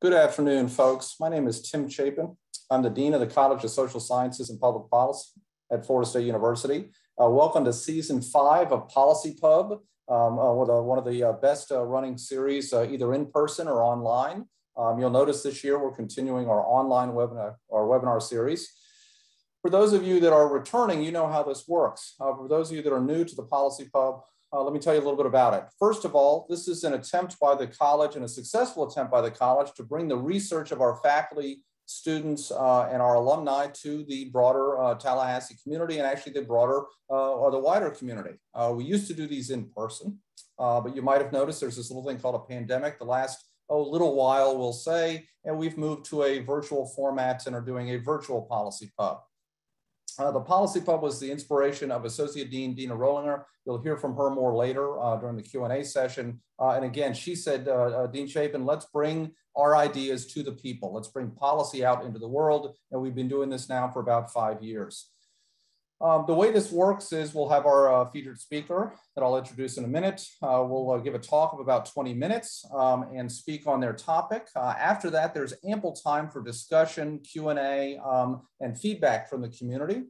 Good afternoon, folks. My name is Tim Chapin. I'm the Dean of the College of Social Sciences and Public Policy at Florida State University. Uh, welcome to season five of Policy Pub, um, uh, uh, one of the uh, best uh, running series, uh, either in person or online. Um, you'll notice this year we're continuing our online webinar, our webinar series. For those of you that are returning, you know how this works. for those of you that are new to the Policy Pub, uh, let me tell you a little bit about it. First of all, this is an attempt by the college and a successful attempt by the college to bring the research of our faculty, students, uh, and our alumni to the broader uh, Tallahassee community and actually the broader uh, or the wider community. Uh, we used to do these in person, uh, but you might have noticed there's this little thing called a pandemic the last oh, little while, we'll say, and we've moved to a virtual format and are doing a virtual policy pub. Uh, the Policy Pub was the inspiration of Associate Dean Dina Rollinger. You'll hear from her more later uh, during the Q&A session. Uh, and again, she said, uh, uh, Dean Chapin, let's bring our ideas to the people. Let's bring policy out into the world. And we've been doing this now for about five years. Um, the way this works is we'll have our uh, featured speaker that I'll introduce in a minute. we'll give a talk of about 20 minutes um, and speak on their topic. after that, there's ample time for discussion, Q&A, um, and feedback from the community.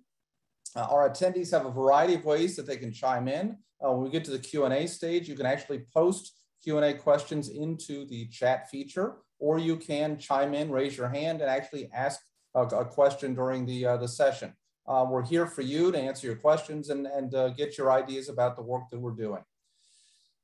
Uh, our attendees have a variety of ways that they can chime in. Uh, when we get to the Q&A stage, you can actually post Q&A questions into the chat feature, or you can chime in, raise your hand, and actually ask a, a question during the, uh, the session. Uh, we're here for you to answer your questions and, and uh, get your ideas about the work that we're doing.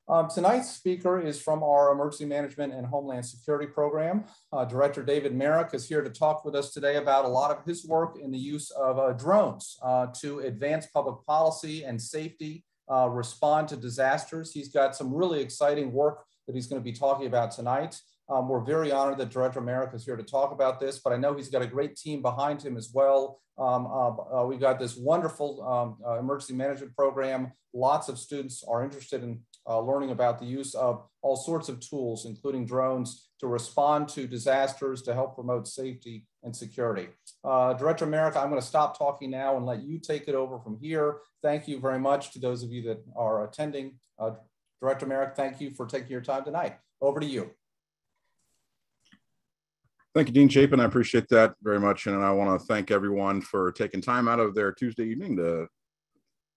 Um, tonight's speaker is from our Emergency Management and Homeland Security Program. Uh, Director David Merrick is here to talk with us today about a lot of his work in the use of uh, drones uh, to advance public policy and safety, uh, respond to disasters. He's got some really exciting work that he's going to be talking about tonight. Um, we're very honored that Director Merrick is here to talk about this, but I know he's got a great team behind him as well. Um, uh, uh, we've got this wonderful um, uh, emergency management program. Lots of students are interested in uh, learning about the use of all sorts of tools, including drones, to respond to disasters, to help promote safety and security. Uh, Director Merrick, I'm going to stop talking now and let you take it over from here. Thank you very much to those of you that are attending. Uh, Director Merrick, thank you for taking your time tonight. Over to you. Thank you, Dean Chapin. I appreciate that very much. And I want to thank everyone for taking time out of their Tuesday evening to,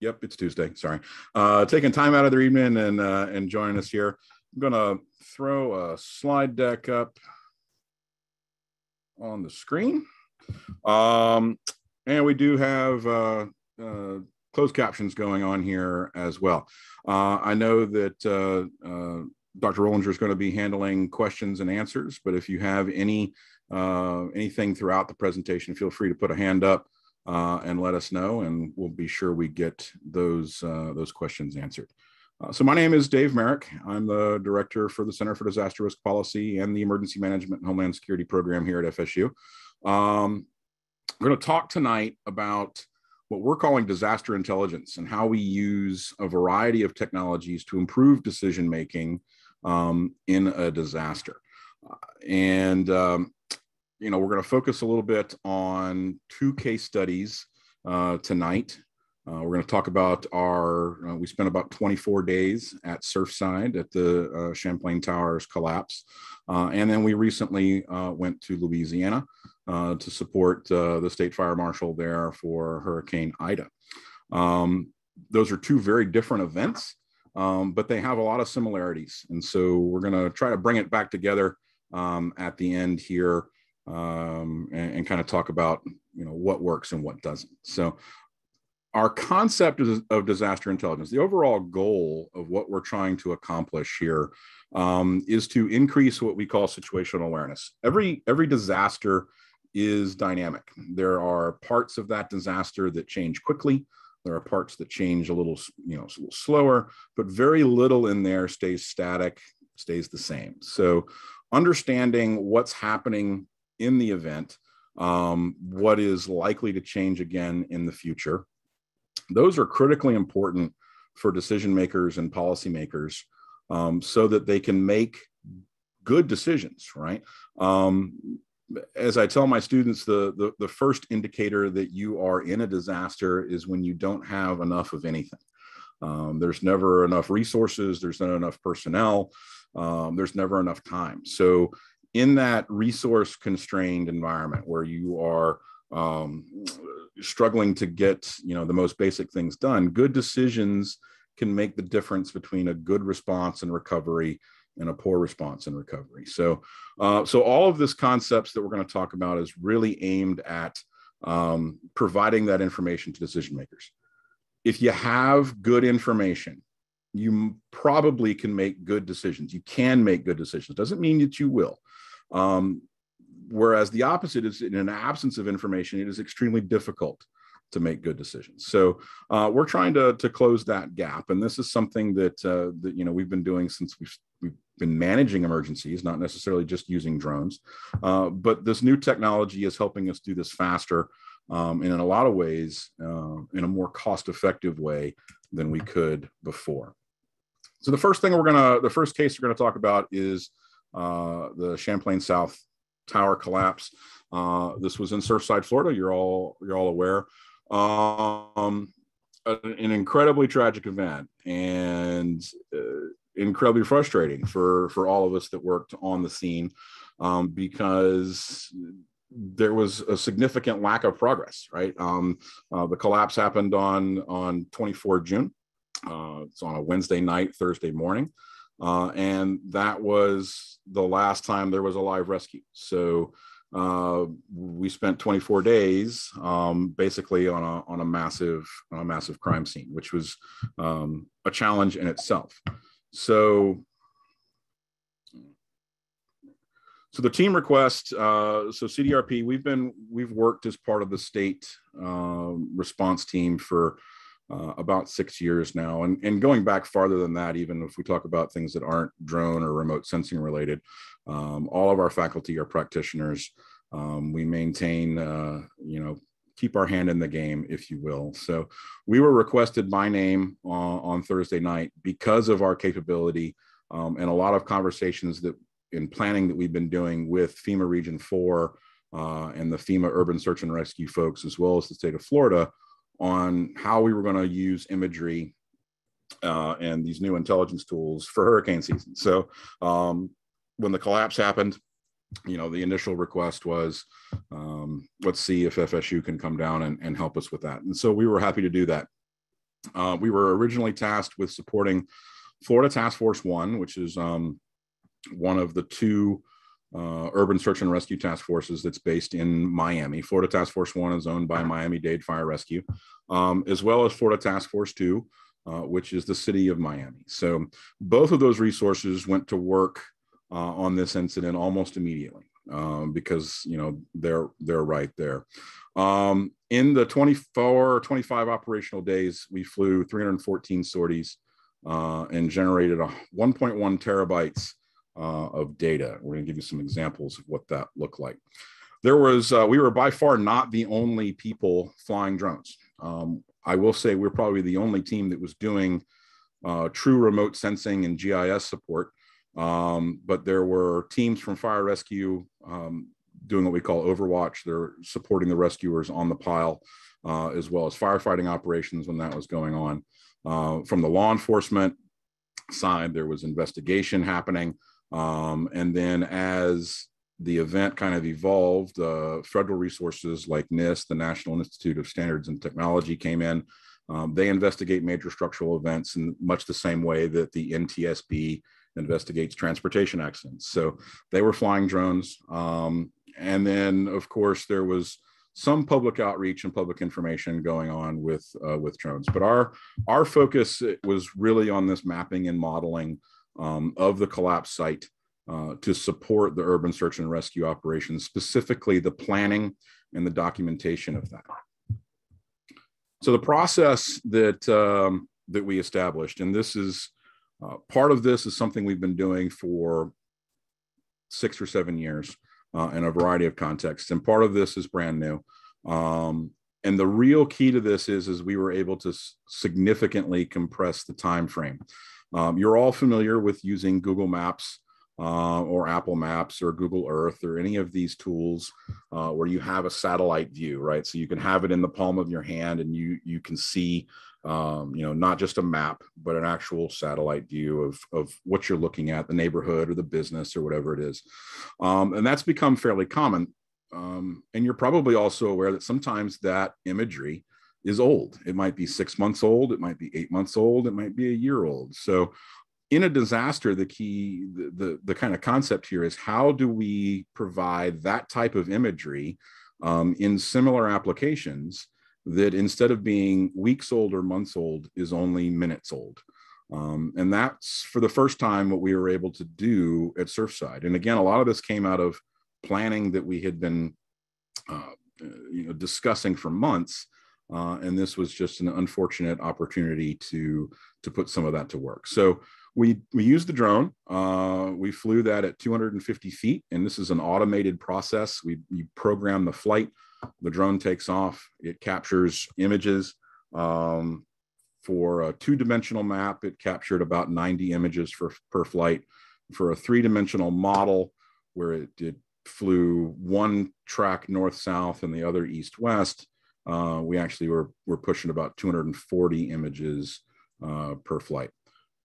yep, it's Tuesday, sorry, uh, taking time out of their evening and, uh, and joining us here. I'm going to throw a slide deck up on the screen. Um, and we do have uh, uh, closed captions going on here as well. Uh, I know that uh, uh, Dr. Rollinger is going to be handling questions and answers, but if you have any uh, anything throughout the presentation, feel free to put a hand up uh, and let us know, and we'll be sure we get those uh, those questions answered. Uh, so my name is Dave Merrick. I'm the director for the Center for Disaster Risk Policy and the Emergency Management and Homeland Security program here at FSU. Um, we're going to talk tonight about what we're calling disaster intelligence and how we use a variety of technologies to improve decision making um, in a disaster. Uh, and, um, you know, we're going to focus a little bit on two case studies uh, tonight. Uh, we're going to talk about our, uh, we spent about 24 days at Surfside at the uh, Champlain Towers collapse. Uh, and then we recently went to Louisiana to support the state fire marshal there for Hurricane Ida. Um, those are two very different events um, but they have a lot of similarities. And so we're going to try to bring it back together um, at the end here um, and, and, kind of talk about you know what works and what doesn't. So our concept of, of disaster intelligence, the overall goal of what we're trying to accomplish here, um, is to increase what we call situational awareness. Every every disaster is dynamic. There are parts of that disaster that change quickly. There are parts that change a little, you know, a little slower, but very little in there stays static, stays the same. So understanding what's happening in the event, um, what is likely to change again in the future, those are critically important for decision makers and policymakers um, so that they can make good decisions, right? Um, as I tell my students, the, the, the first indicator that you are in a disaster is when you don't have enough of anything. Um, there's never enough resources. There's not enough personnel. Um, there's never enough time. So in that resource constrained environment where you are um, struggling to get you know the most basic things done good decisions can make the difference between a good response and recovery and a poor response and recovery. So uh, so all of this concepts that we're going to talk about is really aimed at um, providing that information to decision makers. If you have good information you probably can make good decisions. You can make good decisions. Doesn't mean that you will. Um, whereas the opposite is in an absence of information, it is extremely difficult to make good decisions. So uh, we're trying to, to close that gap. And this is something that, uh, that you know, we've been doing since we've, we've been managing emergencies, not necessarily just using drones. Uh, but this new technology is helping us do this faster um, and in a lot of ways, uh, in a more cost-effective way than we could before. So the first thing we're gonna, the first case we're gonna talk about is uh, the Champlain South tower collapse. Uh, this was in Surfside, Florida. You're all you're all aware. Um, an incredibly tragic event and uh, incredibly frustrating for for all of us that worked on the scene um, because there was a significant lack of progress. Right, um, uh, the collapse happened on on 24 June. Uh, it's on a Wednesday night, Thursday morning. Uh, and that was the last time there was a live rescue. So uh, we spent 24 days um, basically on a on a massive on a massive crime scene, which was um, a challenge in itself. So. So the team request, uh, so CDRP, we've been we've worked as part of the state uh, response team for uh, about six years now. And, and going back farther than that, even if we talk about things that aren't drone or remote sensing related, um, all of our faculty are practitioners. Um, we maintain, uh, you know, keep our hand in the game, if you will. So we were requested by name uh, on Thursday night because of our capability um, and a lot of conversations that in planning that we've been doing with FEMA Region 4 uh, and the FEMA Urban Search and Rescue folks, as well as the state of Florida, on how we were going to use imagery uh, and these new intelligence tools for hurricane season. So um, when the collapse happened, you know, the initial request was, um, let's see if FSU can come down and, and, help us with that. And so we were happy to do that. Uh, we were originally tasked with supporting Florida Task Force One, which is um, one of the two uh, urban search and rescue task forces that's based in Miami. Florida Task Force One is owned by Miami Dade Fire Rescue, um, as well as Florida Task Force Two, uh, which is the city of Miami. So both of those resources went to work uh, on this incident almost immediately um, because you know they're they're right there. Um, in the 24 or 25 operational days, we flew 314 sorties uh, and generated a 1.1 terabytes uh, of data. We're going to give you some examples of what that looked like. There was, uh, we were by far not the only people flying drones. Um, I will say we're probably the only team that was doing uh, true remote sensing and GIS support. Um, but there were teams from fire rescue um, doing what we call overwatch. They're supporting the rescuers on the pile, uh, as well as firefighting operations when that was going on. Uh, from the law enforcement side, there was investigation happening. Um, and then as the event kind of evolved, uh, federal resources like NIST, the National Institute of Standards and Technology, came in. Um, they investigate major structural events in much the same way that the NTSB investigates transportation accidents. So they were flying drones. Um, and then, of course, there was some public outreach and public information going on with uh, with drones. But our our focus was really on this mapping and modeling um, of the collapse site uh, to support the urban search and rescue operations, specifically the planning and the documentation of that. So the process that um, that we established, and this is uh, part of this is something we've been doing for six or seven years uh, in a variety of contexts, and part of this is brand new. Um, and the real key to this is is we were able to significantly compress the time frame um, you're all familiar with using Google Maps uh, or Apple Maps or Google Earth or any of these tools uh, where you have a satellite view, right? So you can have it in the palm of your hand and you you can see, um, you know, not just a map, but an actual satellite view of of what you're looking at, the neighborhood or the business or whatever it is, um, and that's become fairly common. Um, and you're probably also aware that sometimes that imagery is old. It might be six months old, it might be eight months old, it might be a year old. So in a disaster, the key, the, the, the, kind of concept here is how do we provide that type of imagery um, in similar applications that instead of being weeks old or months old is only minutes old. Um, and that's for the first time what we were able to do at Surfside. And again, a lot of this came out of planning that we had been uh, you know, discussing for months. Uh, and this was just an unfortunate opportunity to, to put some of that to work. So we we used the drone. Uh, we flew that at 250 feet, and this is an automated process. We, we program the flight. The drone takes off. It captures images. Um, for a two-dimensional map, it captured about 90 images for per flight. For a three-dimensional model, where it did flew one track north-south and the other east-west, uh, we actually were were pushing about 240 images uh, per flight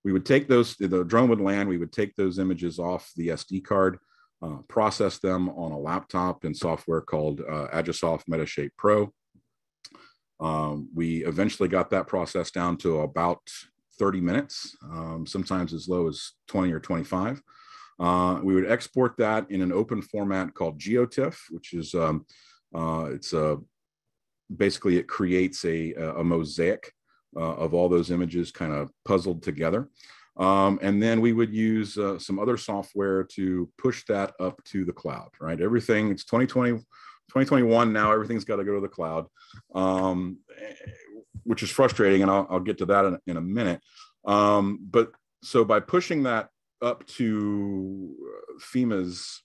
we would take those, the drone would land, we would take those images off the SD card, uh, process them on a laptop in software called uh, Agisoft Metashape Pro. Um, we eventually got that process down to about 30 minutes, um, sometimes as low as 20 or 25. Uh, we would export that in an open format called GeoTIFF, which is um, uh, it's a basically it creates a, a mosaic of all those images kind of puzzled together. Um, and then we would use uh, some other software to push that up to the cloud, right? Everything, it's 2020, 2021 now, everything's got to go to the cloud, um, which is frustrating. And I'll, I'll get to that in, in a minute. Um, but so by pushing that up to FEMA's,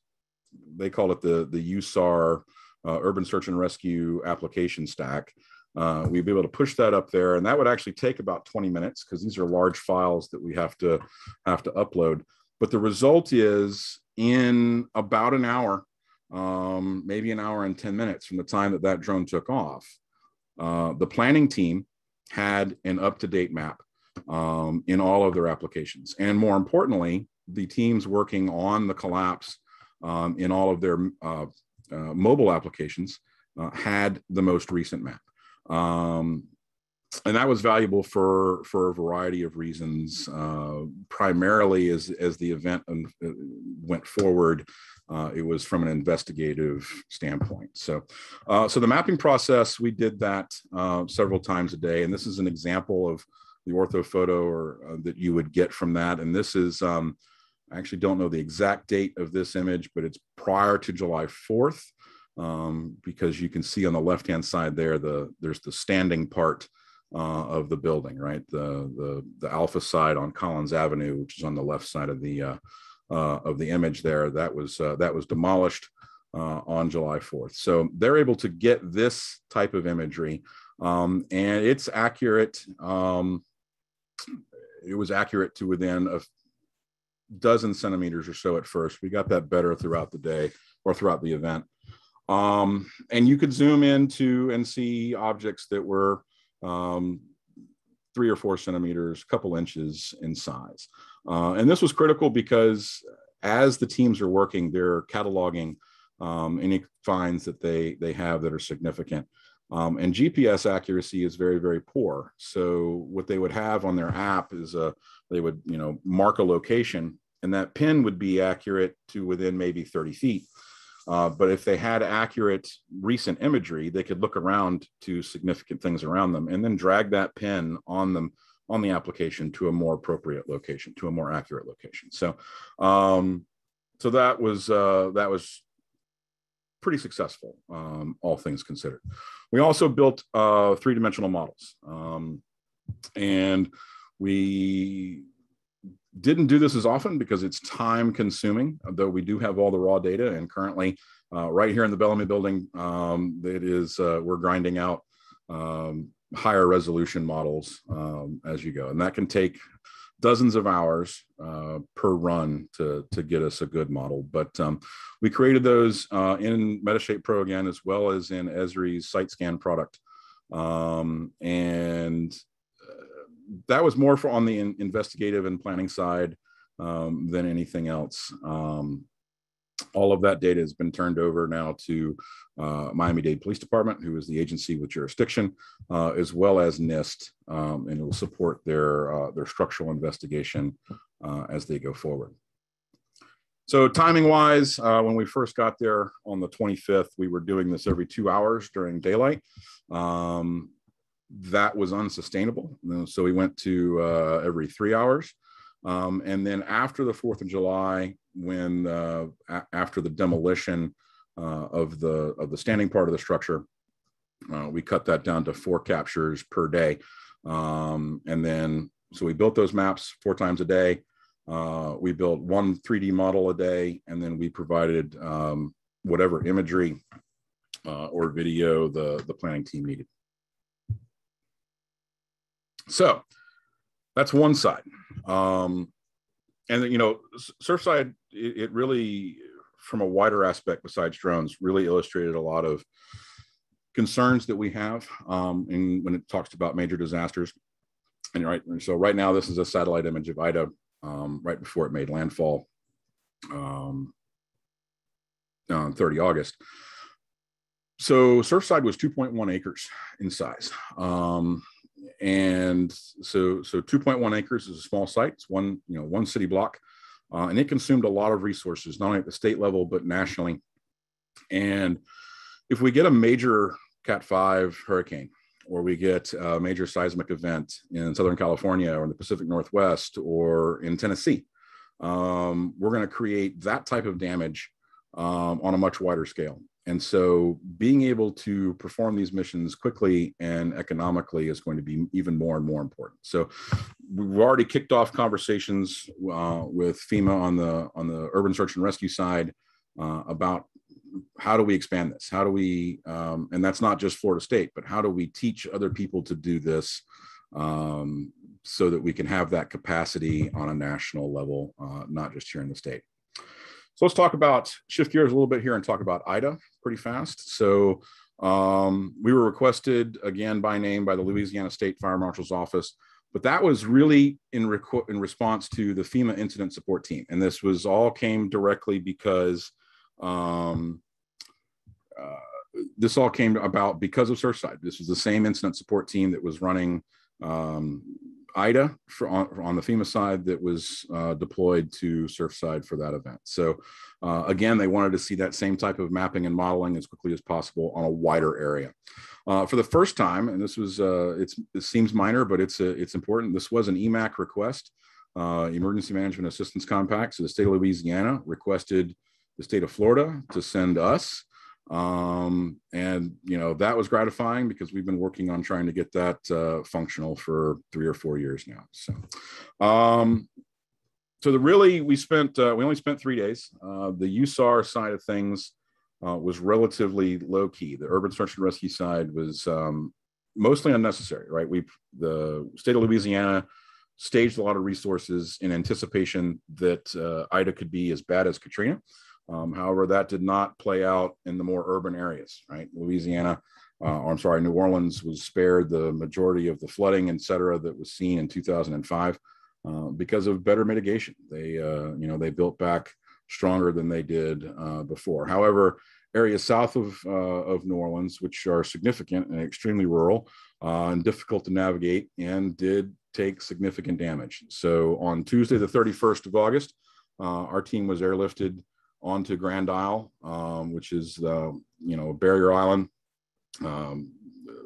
they call it the, the USAR uh, Urban Search and Rescue application stack uh, we'd be able to push that up there and that would actually take about 20 minutes because these are large files that we have to have to upload. But the result is in about an hour um, maybe an hour and 10 minutes from the time that that drone took off uh, the planning team had an up-to-date map um, in all of their applications. And more importantly the teams working on the collapse um, in all of their uh, uh mobile applications uh, had the most recent map um, and that was valuable for for a variety of reasons. Uh, primarily, as as the event uh, went forward, uh, it was from an investigative standpoint. So, uh, so the mapping process we did that uh, several times a day, and this is an example of the orthophoto or uh, that you would get from that. And this is um, I actually don't know the exact date of this image, but it's prior to July fourth um, because you can see on the left hand side there the there's the standing part uh, of the building, right? The the the Alpha side on Collins Avenue, which is on the left side of the uh, uh, of the image there, that was uh, that was demolished uh, on July 4th. So they're able to get this type of imagery, um, and it's accurate. Um, it was accurate to within a dozen centimeters or so at first. We got that better throughout the day or throughout the event. Um, and you could zoom into and see objects that were um, three or four centimeters, a couple inches in size. Uh, and this was critical because as the teams are working, they're cataloging um, any finds that they, they have that are significant. Um, and GPS accuracy is very, very poor. So what they would have on their app is a, they would, you know, mark a location and that pin would be accurate to within maybe 30 feet. Uh, but if they had accurate recent imagery, they could look around to significant things around them and then drag that pin on them on the application to a more appropriate location, to a more accurate location. So, um, so that was uh, that was pretty successful, um, all things considered. We also built uh, three-dimensional models, um, and we didn't do this as often because it's time consuming, though we do have all the raw data. And currently, uh, right here in the Bellamy building, um, it is, uh, we're grinding out um, higher resolution models um, as you go. And that can take dozens of hours uh, per run to, to get us a good model. But um, we created those uh, in Metashape Pro again, as well as in Esri's site scan product. Um, and that was more for on the in investigative and planning side um, than anything else. Um, all of that data has been turned over now to uh, Miami-Dade Police Department, who is the agency with jurisdiction, uh, as well as NIST, um, and it will support their, uh, their structural investigation uh, as they go forward. So timing wise, uh, when we first got there on the 25th, we were doing this every two hours during daylight. Um, that was unsustainable. So we went to uh, every three hours. Um, and then after the 4th of July, when uh, after the demolition uh, of the of the standing part of the structure, uh, we cut that down to four captures per day, um, and then so we built those maps four times a day. Uh, we built one 3D model a day, and then we provided um, whatever imagery uh, or video the the planning team needed. So that's one side. Um, and you know, Surfside, it, it really, from a wider aspect besides drones, really illustrated a lot of concerns that we have um, in, when it talks about major disasters. And right, so right now, this is a satellite image of Ida um, right before it made landfall um, on 30 August. So Surfside was 2.1 acres in size. Um, and so so 2.1 acres is a small site. It's one you know one city block, uh, and it consumed a lot of resources, not only at the state level but nationally. And if we get a major Cat 5 hurricane, or we get a major seismic event in Southern California or in the Pacific Northwest or in Tennessee, um, we're going to create that type of damage um, on a much wider scale. And so being able to perform these missions quickly and economically is going to be even more and more important. So we've already kicked off conversations uh, with FEMA on the on the urban search and rescue side uh, about how do we expand this? How do we, um, and that's not just Florida State, but how do we teach other people to do this um, so that we can have that capacity on a national level, uh, not just here in the state. So let's talk about shift gears a little bit here and talk about IDA pretty fast. So um, we were requested again by name by the Louisiana State Fire Marshal's Office, but that was really in, in response to the FEMA Incident Support Team, and this was all came directly because um, uh, this all came about because of Surfside. This was the same incident support team that was running um, IDA for on, on, the FEMA side that was uh, deployed to Surfside for that event. So uh, again, they wanted to see that same type of mapping and modeling as quickly as possible on a wider area. Uh, for the first time, and this was uh, it seems minor, but it's a, it's important. This was an EMAC request, uh, Emergency Management Assistance Compact. So the state of Louisiana requested the state of Florida to send us um, and you know that was gratifying because we've been working on trying to get that uh, functional for three or four years now. So um, so the really we spent uh, we only spent three days. Uh, the usar side of things uh, was relatively low key the urban search and rescue side was um, mostly unnecessary right? We the state of louisiana staged a lot of resources in anticipation that uh, ida could be as bad as katrina um, however, that did not play out in the more urban areas, right? Louisiana, uh, or I'm sorry, New Orleans was spared the majority of the flooding, et cetera, that was seen in 2005 uh, because of better mitigation. They, uh, you know, they built back stronger than they did uh, before. However, areas south of, uh, of New Orleans, which are significant and extremely rural uh, and difficult to navigate, and did take significant damage. So on Tuesday, the 31st of August, our team was airlifted onto Grand Isle, um, which is uh, you know a barrier island, um,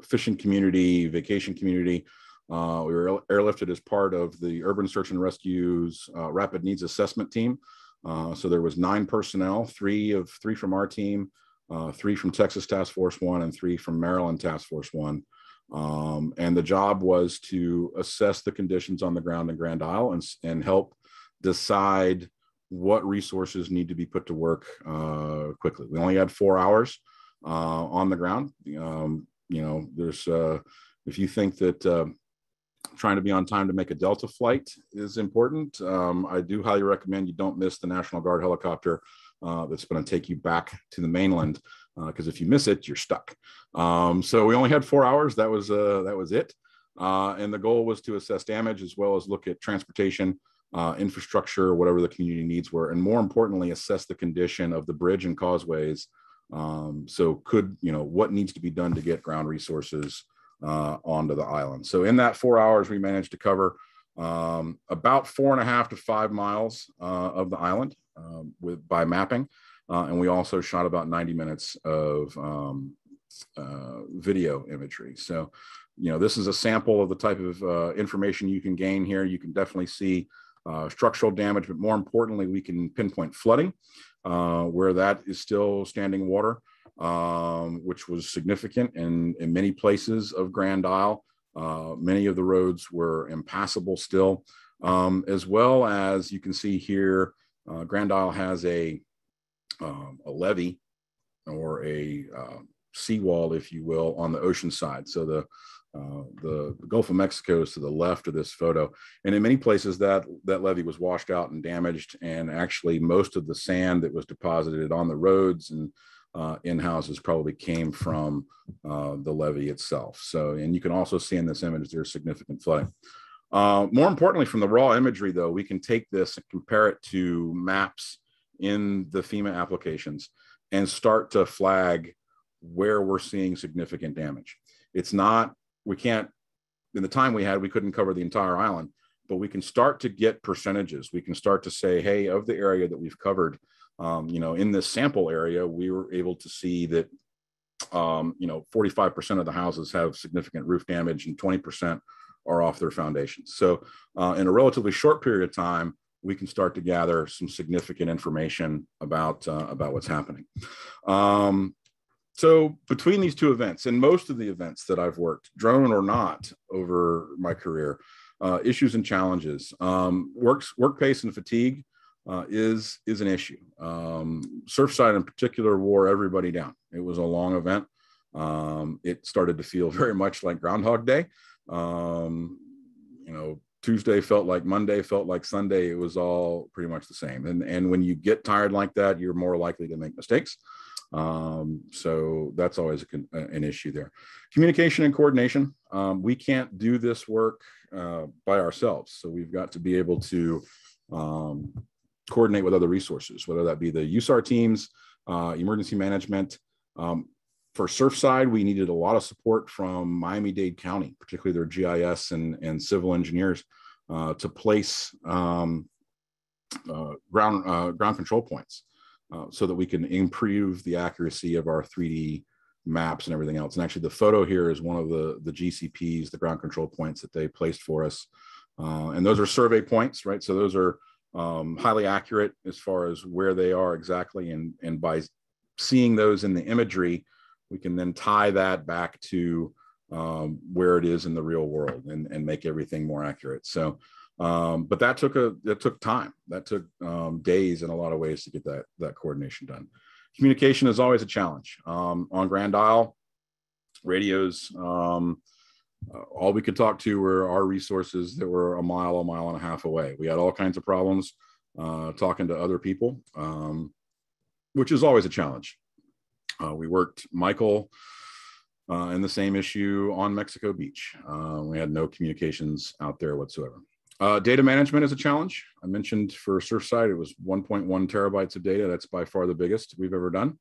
fishing community, vacation community. Uh, we were airlifted as part of the Urban Search and Rescue's uh, Rapid Needs Assessment Team. Uh, so there was nine personnel, three of three from our team, uh, three from Texas Task Force One, and three from Maryland Task Force One. Um, and the job was to assess the conditions on the ground in Grand Isle and, and help decide what resources need to be put to work uh, quickly. We only had four hours uh, on the ground. Um, you know, there's uh, if you think that uh, trying to be on time to make a Delta flight is important. Um, I do highly recommend you don't miss the National Guard helicopter uh, that's going to take you back to the mainland because uh, if you miss it, you're stuck. Um, so we only had four hours. That was uh, that was it. And the goal was to assess damage as well as look at transportation, uh, infrastructure, whatever the community needs were, and more importantly, assess the condition of the bridge and causeways. Um, so could you know what needs to be done to get ground resources uh, onto the island. So in that four hours, we managed to cover um, about four and a half to five miles uh, of the island um, with by mapping. Uh, and we also shot about 90 minutes of um, uh, video imagery. So, you know, this is a sample of the type of uh, information you can gain here. You can definitely see uh, structural damage, but more importantly, we can pinpoint flooding uh, where that is still standing water, um, which was significant in, in many places of Grand Isle. Uh, many of the roads were impassable still, um, as well as you can see here, Grand Isle has a um, a levee or a uh, seawall, if you will, on the ocean side. So the uh, the, the, Gulf of Mexico is to the left of this photo, and in many places that that levee was washed out and damaged, and actually most of the sand that was deposited on the roads and uh, in houses probably came from uh, the levee itself. So, and you can also see in this image there's significant flooding. Uh, more importantly, from the raw imagery, though, we can take this and compare it to maps in the FEMA applications and start to flag where we're seeing significant damage. It's not, we can't, in the time we had, we couldn't cover the entire island, but we can start to get percentages. We can start to say, hey, of the area that we've covered, um, you know, in this sample area, we were able to see that, um, you know, 45% of the houses have significant roof damage and 20% are off their foundations. So uh, in a relatively short period of time, we can start to gather some significant information about uh, about what's happening. Um, so between these two events and most of the events that I've worked, drone or not, over my career, uh, issues and challenges, um, works work pace and fatigue uh, is is an issue. Um, Surfside in particular wore everybody down. It was a long event. Um, it started to feel very much like Groundhog Day. Um, you know, Tuesday felt like Monday, felt like Sunday. It was all pretty much the same. And and when you get tired like that, you're more likely to make mistakes. Um, so that's always a, an issue there. Communication and coordination. Um, we can't do this work uh, by ourselves. So we've got to be able to um, coordinate with other resources, whether that be the USAR teams, uh, emergency management. Um, for Surfside, we needed a lot of support from Miami-Dade County, particularly their GIS and, and civil engineers, uh, to place um, uh, ground uh, ground control points uh, so that we can improve the accuracy of our 3D maps and everything else. And actually, the photo here is one of the the GCPs, the ground control points that they placed for us, uh, and those are survey points, right? So those are um, highly accurate as far as where they are exactly, and and by seeing those in the imagery we can then tie that back to um, where it is in the real world and, and make everything more accurate. So, um, but that took a that took time. That took um, days in a lot of ways to get that that coordination done. Communication is always a challenge. Um, on Grand Isle, radios. Um, uh, all we could talk to were our resources that were a mile, a mile and a half away. We had all kinds of problems uh, talking to other people, um, which is always a challenge. Uh, we worked Michael uh, in the same issue on Mexico Beach. Uh, we had no communications out there whatsoever. Uh, data management is a challenge. I mentioned for Surfside, it was 1.1 terabytes of data. That's by far the biggest we've ever done.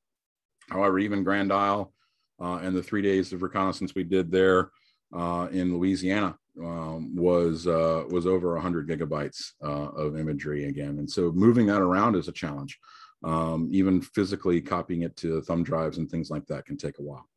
However, even Grand Isle uh, and the three days of reconnaissance we did there uh, in Louisiana um, was was over 100 gigabytes of imagery again. And so moving that around is a challenge. Um, even physically copying it to thumb drives and things like that can take a while.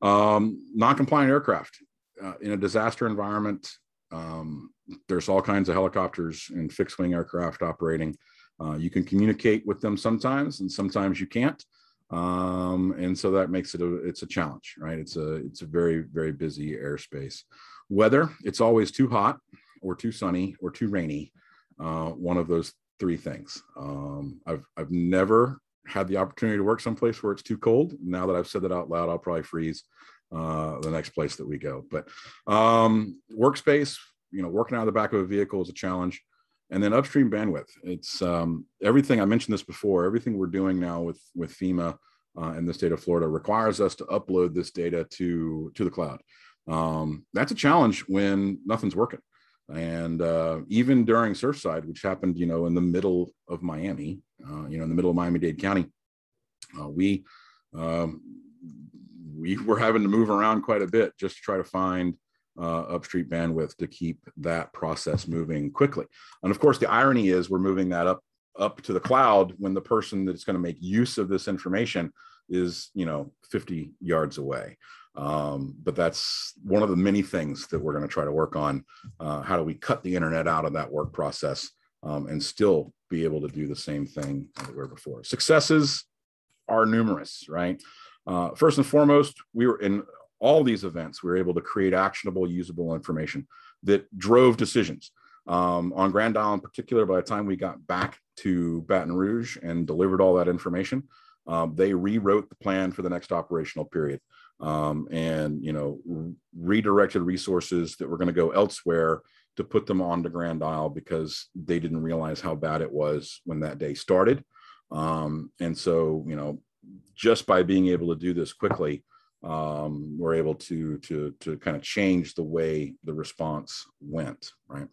Um, non-compliant aircraft uh, in a disaster environment. Um, there's all kinds of helicopters and fixed wing aircraft operating. Uh, you can communicate with them sometimes, and sometimes you can't. Um, and so that makes it a it's a challenge, right? It's a it's a very very busy airspace. Weather, it's always too hot, or too sunny, or too rainy. Uh, one of those three things. Um, I've I've never had the opportunity to work someplace where it's too cold. Now that I've said that out loud, I'll probably freeze uh, the next place that we go. But um, workspace, you know, working out of the back of a vehicle is a challenge. And then upstream bandwidth. It's um, everything I mentioned this before. Everything we're doing now with with FEMA uh, in the state of Florida requires us to upload this data to to the cloud. Um, that's a challenge when nothing's working. And uh, even during Surfside, which happened, you know, in the middle of Miami, uh, you know, in the middle of Miami-Dade County, uh, we um, we were having to move around quite a bit just to try to find uh, upstream bandwidth to keep that process moving quickly. And of course, the irony is we're moving that up up to the cloud when the person that's going to make use of this information is, you know, 50 yards away. Um, but that's one of the many things that we're going to try to work on. Uh, how do we cut the internet out of that work process um, and still be able to do the same thing that we were before? Successes are numerous, right? Uh, first and foremost, we were in all these events, we were able to create actionable, usable information that drove decisions. Um, on Grand Isle in particular, by the time we got back to Baton Rouge and delivered all that information, um, they rewrote the plan for the next operational period um, and you know redirected resources that were going to go elsewhere to put them onto Grand Isle because they didn't realize how bad it was when that day started. Um, and so, you know, just by being able to do this quickly, um, we're able to to to kind of change the way the response went. Right.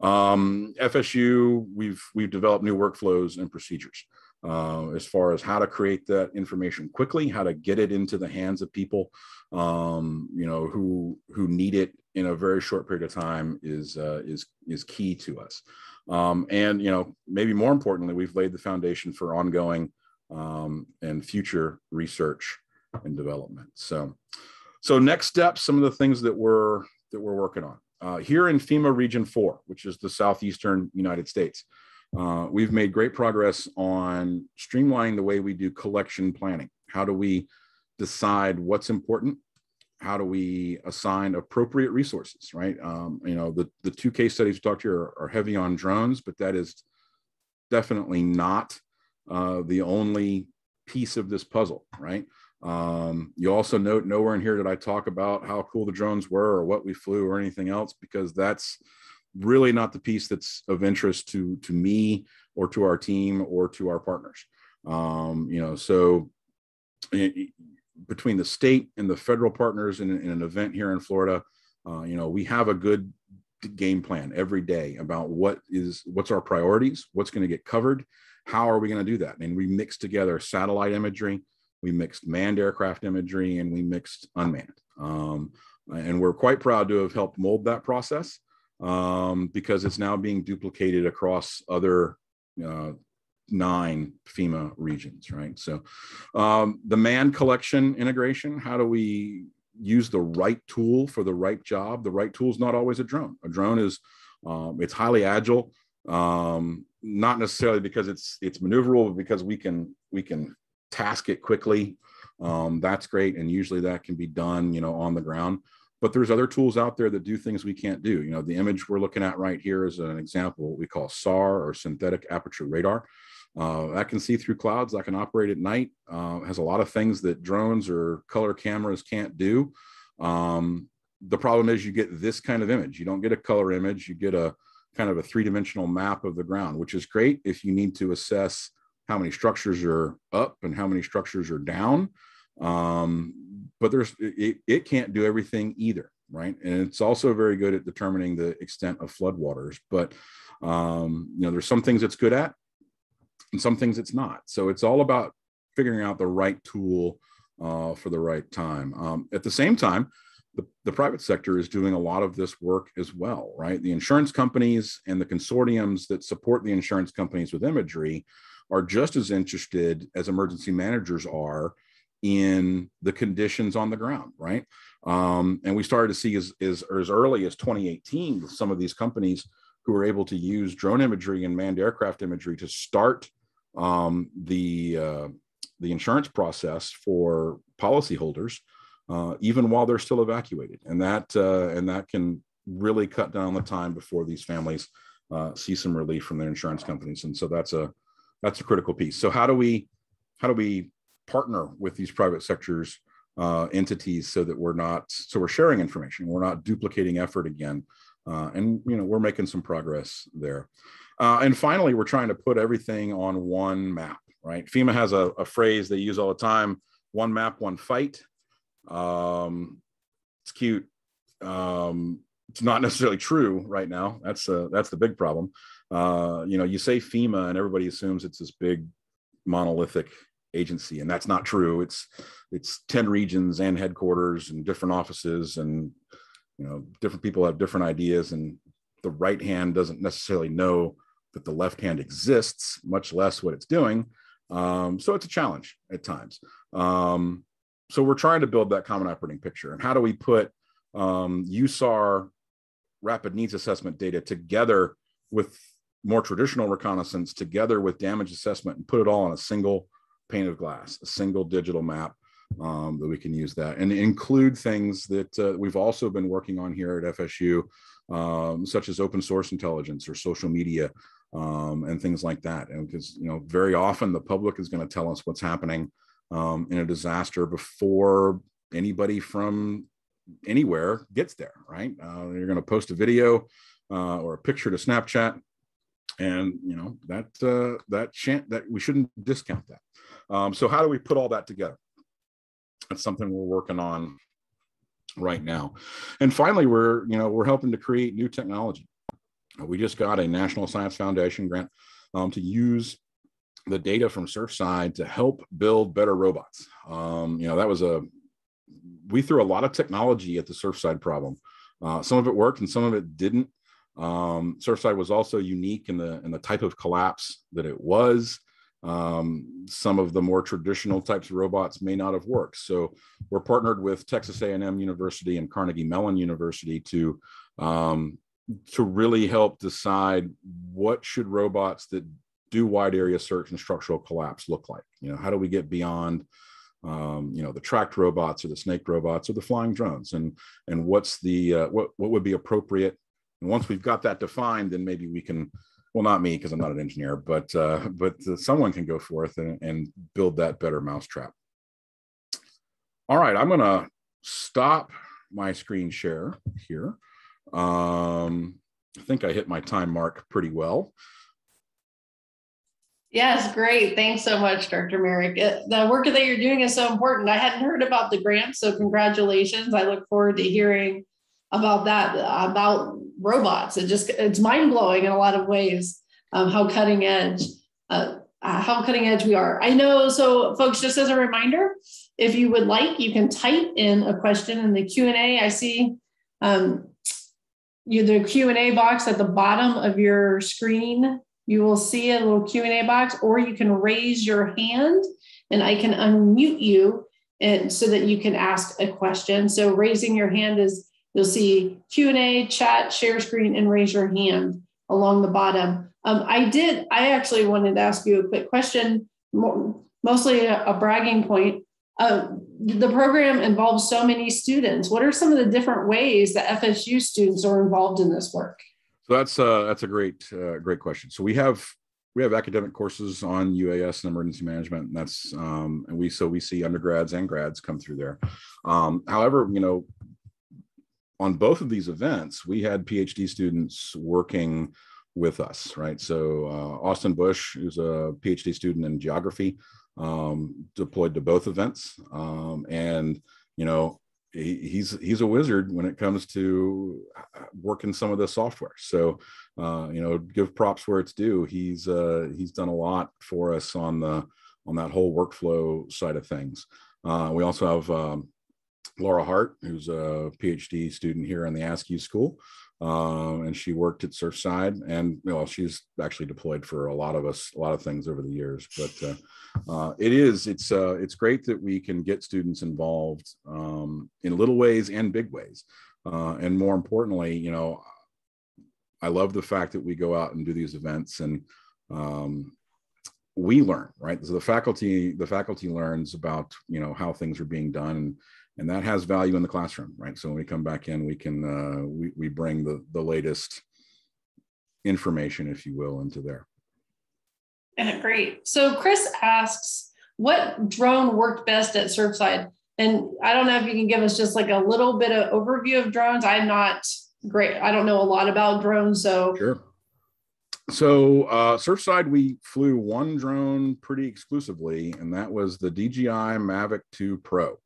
Um, FSU, we've we've developed new workflows and procedures uh, as far as how to create that information quickly, how to get it into the hands of people, um, you know, who who need it in a very short period of time is uh, is is key to us. Um, and you know, maybe more importantly, we've laid the foundation for ongoing um, and future research and development. So, so next steps, some of the things that we're that we're working on uh, here in FEMA Region Four, which is the southeastern United States. Uh, we've made great progress on streamlining the way we do collection planning. How do we decide what's important? How do we assign appropriate resources, right? Um, you know, the, the two case studies we talked here are, are heavy on drones, but that is definitely not uh, the only piece of this puzzle, right? Um, you also note nowhere in here did I talk about how cool the drones were or what we flew or anything else, because that's really not the piece that's of interest to to me or to our team or to our partners. Um, you know so it, between the state and the federal partners in, in an event here in florida uh, you know we have a good game plan every day about what is what's our priorities what's going to get covered how are we going to do that? And we mix together satellite imagery we mixed manned aircraft imagery and we mixed unmanned um, and we're quite proud to have helped mold that process um, because it's now being duplicated across other uh, nine FEMA regions, right? So um, the man collection integration, how do we use the right tool for the right job? The right tool is not always a drone. A drone is, um, it's highly agile, um, not necessarily because it's it's maneuverable, but because we can we can task it quickly. Um, that's great, and usually that can be done, you know, on the ground but there's other tools out there that do things we can't do. You know, the image we're looking at right here is an example, what we call SAR or synthetic aperture radar. Uh, that can see through clouds, that can operate at night, uh, has a lot of things that drones or color cameras can't do. Um, the problem is you get this kind of image. You don't get a color image, you get a kind of a three-dimensional map of the ground, which is great if you need to assess how many structures are up and how many structures are down. Um, but there's it, it can't do everything either, right? And it's also very good at determining the extent of floodwaters. But um, you know, there's some things it's good at, and some things it's not. So it's all about figuring out the right tool uh, for the right time. Um, at the same time, the, the private sector is doing a lot of this work as well, right? The insurance companies and the consortiums that support the insurance companies with imagery are just as interested as emergency managers are in the conditions on the ground, right? Um, and we started to see as, as, as early as 2018 with some of these companies who were able to use drone imagery and manned aircraft imagery to start um, the uh, the insurance process for policyholders, uh, even while they're still evacuated, and that uh, and that can really cut down the time before these families uh, see some relief from their insurance companies, and so that's a that's a critical piece. So how do we how do we partner with these private sectors uh, entities so that we're not so we're sharing information we're not duplicating effort again Uh, and you know we're making some progress there. Uh, and finally, we're trying to put everything on one map. Right? FEMA has a, a phrase they use all the time: "One map, one fight." Um, it's cute. Um, it's not necessarily true right now. That's uh, that's the big problem. Uh, you know, you say FEMA and everybody assumes it's this big monolithic agency, and that's not true. It's it's ten regions and headquarters and different offices, and you know, different people have different ideas, and the right hand doesn't necessarily know that the left hand exists, much less what it's doing. Um, so it's a challenge at times. Um, so we're trying to build that common operating picture, and how do we put um, USAR rapid needs assessment data together with more traditional reconnaissance together with damage assessment and put it all on a single pane of glass, a single digital map um, that we can use that and include things that uh, we've also been working on here at FSU, um, such as open source intelligence or social media um, and things like that. And because, you know, very often the public is going to tell us what's happening um, in a disaster before anybody from anywhere gets there, right? Uh, you're going to post a video uh, or a picture to Snapchat, and you know that uh, that shan't that we shouldn't discount that. Um, so how do we put all that together? That's something we're working on right now. And finally, we're you know we're helping to create new technology. We just got a National Science Foundation grant um, to use the data from Surfside to help build better robots. Um, you know that was a we threw a lot of technology at the Surfside problem. Uh, some of it worked and some of it didn't. Um, Surfside was also unique in the in the type of collapse that it was. Um, some of the more traditional types of robots may not have worked. So we're partnered with Texas A&M University and Carnegie Mellon University to um, to really help decide what should robots that do wide area search and structural collapse look like. You know, how do we get beyond um, you know the tracked robots or the snake robots or the flying drones and and what's the uh, what what would be appropriate and once we've got that defined then maybe we can well not me because i'm not an engineer but uh, but uh, someone can go forth and, and build that better mousetrap all right i'm going to stop my screen share here um, i think i hit my time mark pretty well Yes, great. Thanks so much, Dr. Merrick. The work that you're doing is so important. I hadn't heard about the grant, so congratulations. I look forward to hearing about that, about robots. It just it's mind blowing in a lot of ways um, how cutting edge, uh, how cutting edge we are. I know. So, folks, just as a reminder, if you would like, you can type in a question in the Q and A. I see um, you the Q and A box at the bottom of your screen you will see a little Q&A box or you can raise your hand and I can unmute you and so that you can ask a question. So raising your hand is you'll see Q&A, chat, share screen and raise your hand along the bottom. Um, I did, I actually wanted to ask you a quick question, mostly a, a bragging point. Uh, the program involves so many students. What are some of the different ways that FSU students are involved in this work? So that's uh, that's a great uh, great question. So we have we have academic courses on UAS and emergency management, and that's um, and we so we see undergrads and grads come through there. Um, however, you know, on both of these events, we had PhD students working with us, right? So uh, Austin Bush, who's a PhD student in geography, um, deployed to both events, um, and you know he, he's he's a wizard when it comes to uh, working some of the software. So, uh, you know, give props where it's due. He's uh, he's done a lot for us on the on that whole workflow side of things. Uh, we also have um, Laura Hart, who's a PhD student here in the Askew School, um, and she worked at Surfside, and know, she's actually deployed for a lot of us, a lot of things over the years. But uh, uh, it is, it's, uh, it's great that we can get students involved um, in little ways and big ways, uh, and more importantly, you know, I love the fact that we go out and do these events and um, we learn, right? So the faculty, the faculty learns about you know how things are being done and that has value in the classroom, right? So when we come back in, we can uh, we we bring the the latest information, if you will, into there. And great. So Chris asks, what drone worked best at Surfside? And I don't know if you can give us just like a little bit of overview of drones. I'm not great. I don't know a lot about drones, so sure. So uh, Surfside, we flew one drone pretty exclusively, and that was the DJI Mavic 2 Pro.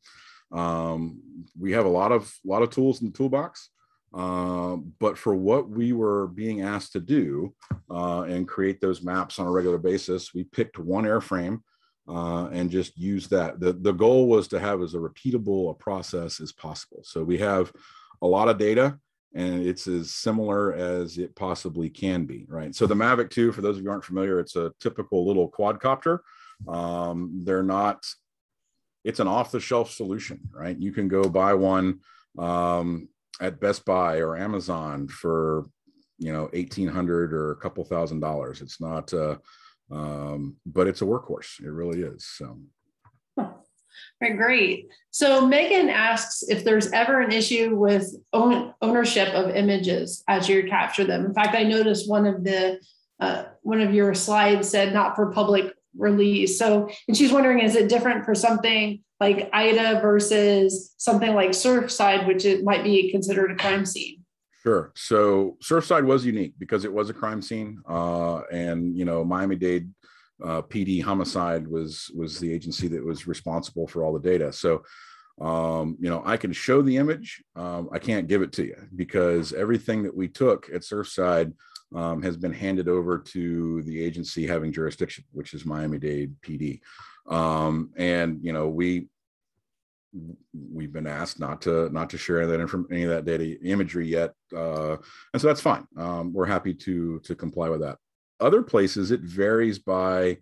Um, we have a lot of lot of tools in the toolbox, uh, but for what we were being asked to do uh, and create those maps on a regular basis, we picked one airframe uh, and just used that. The, the goal was to have as a repeatable a process as possible. So we have a lot of data and it's as similar as it possibly can be, right? So the Mavic 2, for those of you aren't familiar, it's a typical little quadcopter. Um, they're not it's an off the shelf solution, right? You can go buy one um, at Best Buy or Amazon for, you know, 1800 or a couple thousand dollars. It's not, uh, um, but it's a workhorse. It really is. So. Right, great. So Megan asks if there's ever an issue with own, ownership of images as you capture them. In fact, I noticed one of the uh, one of your slides said not for public release. So, and she's wondering, is it different for something like Ida versus something like Surfside, which it might be considered a crime scene? Sure. So Surfside was unique because it was a crime scene, uh, and you know Miami-Dade uh, PD homicide was was the agency that was responsible for all the data. So um, you know I can show the image, um, I can't give it to you because everything that we took at Surfside um, has been handed over to the agency having jurisdiction, which is Miami-Dade PD. Um, and you know, we we've been asked not to not to share that inform any of that data imagery yet, uh, and so that's fine. Um, we're happy to to comply with that. Other places it varies by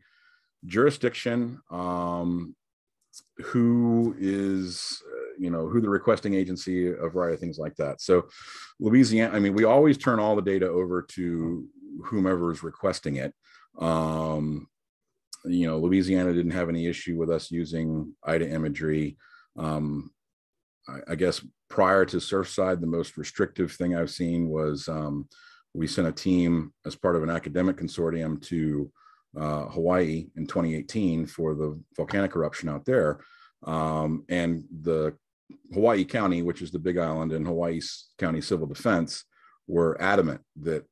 jurisdiction, um, who is you know who the requesting agency a variety of things like that. So louisiana i mean we always turn all the data over to whomever is requesting it. Um, you know louisiana didn't have any issue with us using ida imagery. Um, I, I, guess prior to surfside the most restrictive thing i've seen was um, we sent a team as part of an academic consortium to uh, hawaii in 2018 for the volcanic eruption out there. Um, and the Hawaii County, which is the Big Island, and Hawaii County Civil Defense were adamant that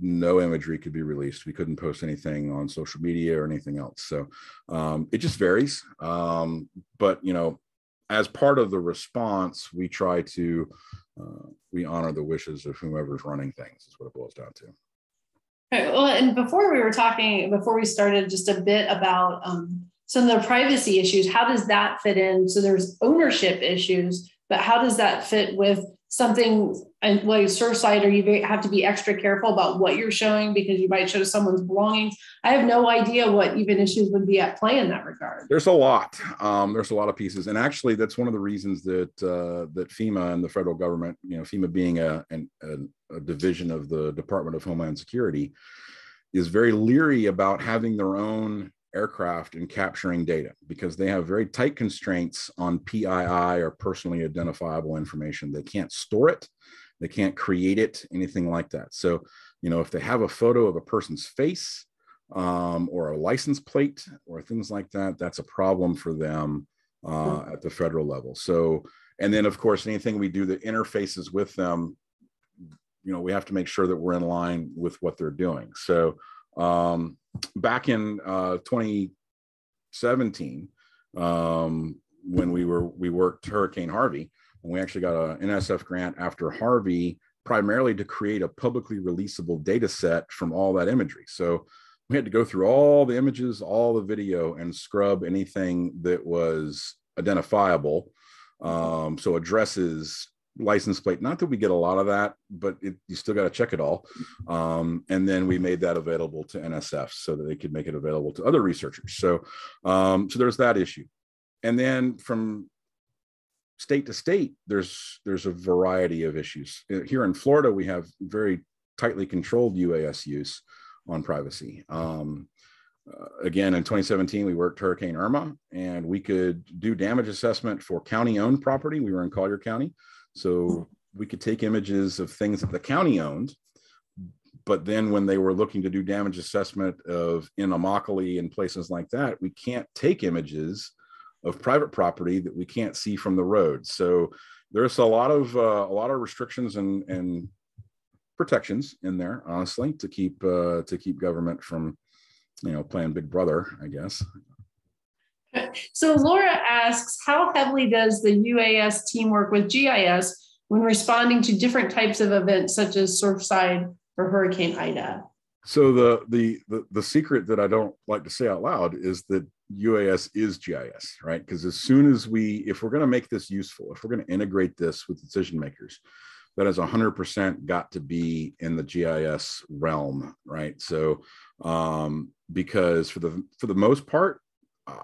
no imagery could be released. We couldn't post anything on social media or anything else. So um, it just varies. Um, but you know, as part of the response, we try to uh, we honor the wishes of whomever's running things. Is what it boils down to. Okay, well, and before we were talking, before we started, just a bit about um, some of the privacy issues. How does that fit in? So there's ownership issues, but how does that fit with something like Surfside, or you have to be extra careful about what you're showing because you might show someone's belongings. I have no idea what even issues would be at play in that regard. There's a lot. Um, there's a lot of pieces, and actually, that's one of the reasons that uh, that FEMA and the federal government, you know, FEMA being a, an, a, a division of the Department of Homeland Security, is very leery about having their own aircraft and capturing data because they have very tight constraints on PII or personally identifiable information. They can't store it, they can't create it, anything like that. So, you know, if they have a photo of a person's face um, or a license plate or things like that, that's a problem for them uh, at the federal level. So, and then of course, anything we do that interfaces with them, you know, we have to make sure that we're in line with what they're doing. So, um, back in uh, 2017, um, when we were we worked Hurricane Harvey, and we actually got an NSF grant after Harvey, primarily to create a publicly releasable data set from all that imagery. So we had to go through all the images, all the video, and scrub anything that was identifiable. Um, so addresses, license plate. Not that we get a lot of that, but it, you still got to check it all. Um, and then we made that available to NSF so that they could make it available to other researchers. So, um, so there's that issue. And then from state to state, there's there's a variety of issues. Uh, here in Florida, we have very tightly controlled UAS use on privacy. Um, uh, again, in 2017, we worked Hurricane Irma, and we could do damage assessment for county-owned property. We were in Collier County, so we could take images of things that the county owned, but then when they were looking to do damage assessment of in Immokalee and places like that, we can't take images of private property that we can't see from the road. So there's a lot of uh, a lot of restrictions and and protections in there, honestly, to keep uh, to keep government from, you know, playing Big Brother, I guess. So Laura asks, how heavily does the UAS team work with GIS when responding to different types of events such as Surfside or Hurricane Ida? So the, the the the secret that I don't like to say out loud is that UAS is GIS, right? Because as soon as we, if we're going to make this useful, if we're going to integrate this with decision makers, that has 100% got to be in the GIS realm, right? So um, because for the for the most part, uh,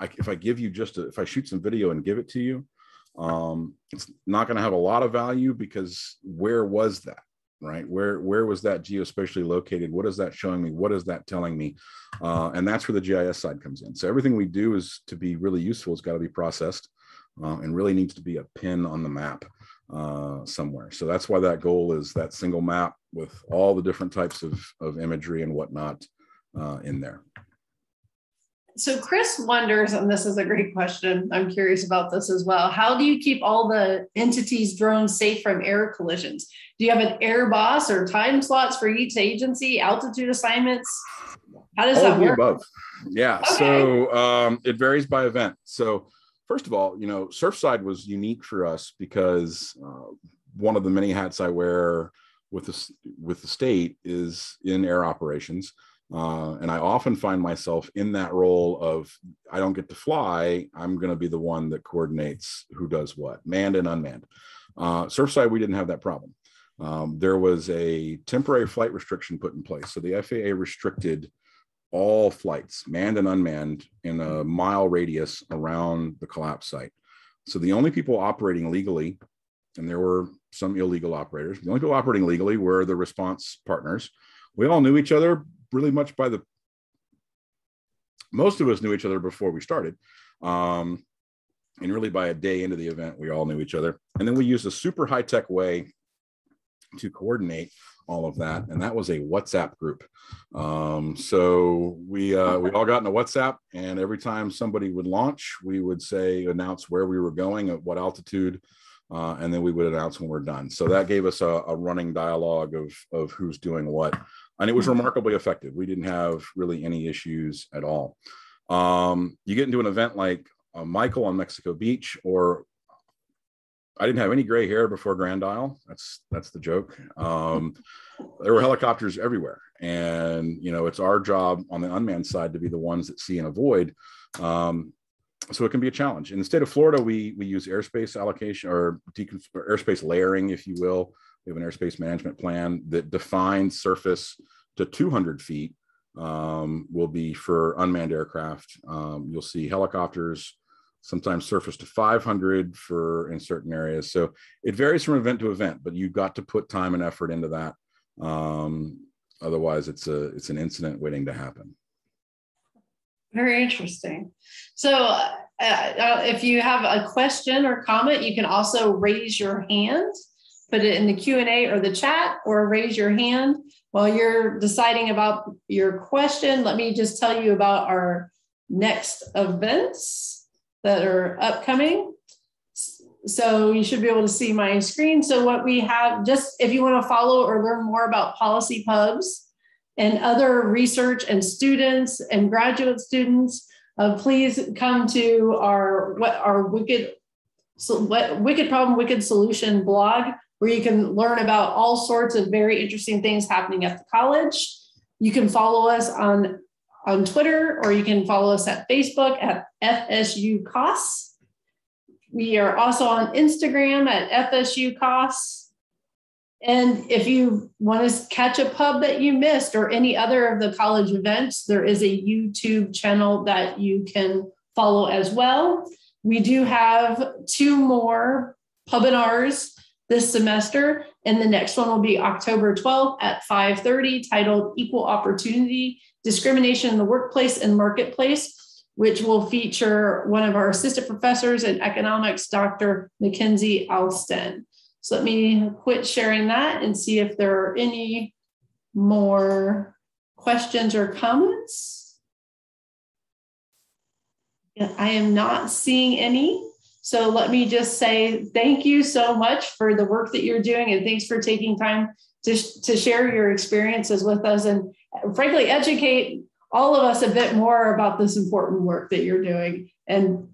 I, if I give you just a, if I shoot some video and give it to you, um, it's not going to have a lot of value because where was that? right? Where where was that geospatially located? What is that showing me? What is that telling me? Uh, and that's where the gis side comes in. So everything we do is to be really useful it's got to be processed uh, and really needs to be a pin on the map uh, somewhere. So that's why that goal is that single map with all the different types of, of imagery and whatnot uh, in there so Chris wonders, and this is a great question. I'm curious about this as well. How do you keep all the entities drones safe from air collisions? Do you have an air boss or time slots for each agency, altitude assignments? How does all that work? Above. Yeah. Okay. So um, it varies by event. So first of all, you know, Surfside was unique for us because uh, one of the many hats I wear with the with the state is in air operations. Uh, and I often find myself in that role of I don't get to fly. I'm going to be the one that coordinates who does what, manned and unmanned. Uh, Surfside, we didn't have that problem. Um, there was a temporary flight restriction put in place. So the FAA restricted all flights, manned and unmanned, in a mile radius around the collapse site. So the only people operating legally, and there were some illegal operators, the only people operating legally were the response partners. We all knew each other really much by the most of us knew each other before we started. Um, and really by a day into the event, we all knew each other. And then we used a super high tech way to coordinate all of that. And that was a WhatsApp group. Um, so we, uh, we all got in a WhatsApp and every time somebody would launch, we would say, announce where we were going at what altitude. Uh, and then we would announce when we're done. So that gave us a, a running dialogue of, of who's doing what and it was hmm. remarkably effective. We didn't have really any issues at all. Um, you get into an event like uh, Michael on Mexico Beach, or I didn't have any gray hair before Grand Isle. That's that's the joke. Um, there were helicopters everywhere, and you know it's our job on the unmanned side to be the ones that see and avoid. Um, so it can be a challenge. In the state of Florida, we we use airspace allocation or, or airspace layering, if you will, we have an airspace management plan that defines surface to 200 feet um, will be for unmanned aircraft. Um, you'll see helicopters, sometimes surface to 500 for in certain areas. So it varies from event to event, but you've got to put time and effort into that. Um, otherwise, it's a it's an incident waiting to happen. Very interesting. So, uh, uh, if you have a question or comment, you can also raise your hand put it in the Q&A or the chat or raise your hand. While you're deciding about your question, let me just tell you about our next events that are upcoming. So you should be able to see my screen. So what we have, just if you want to follow or learn more about policy pubs and other research and students and graduate students, uh, please come to our what our wicked so what wicked problem wicked solution blog where you can learn about all sorts of very interesting things happening at the college. You can follow us on, on Twitter or you can follow us at Facebook at FSU Costs. We are also on Instagram at FSU Costs. And if you want to catch a pub that you missed or any other of the college events, there is a YouTube channel that you can follow as well. We do have two more pubinars this semester. And the next one will be October 12th at 5:30, titled Equal Opportunity Discrimination in the Workplace and Marketplace, which will feature one of our assistant professors in economics, Dr. Mackenzie Alston. So let me quit sharing that and see if there are any more questions or comments. I am not seeing any. So let me just say thank you so much for the work that you're doing and thanks for taking time to, to share your experiences with us and frankly educate all of us a bit more about this important work that you're doing and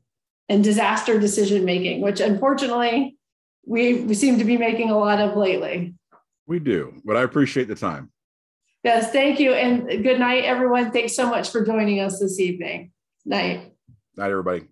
and disaster decision making, which unfortunately we, we seem to be making a lot of lately. We do, but I appreciate the time. Yes, thank you. And good night, everyone. Thanks so much for joining us this evening. Night. Night, everybody.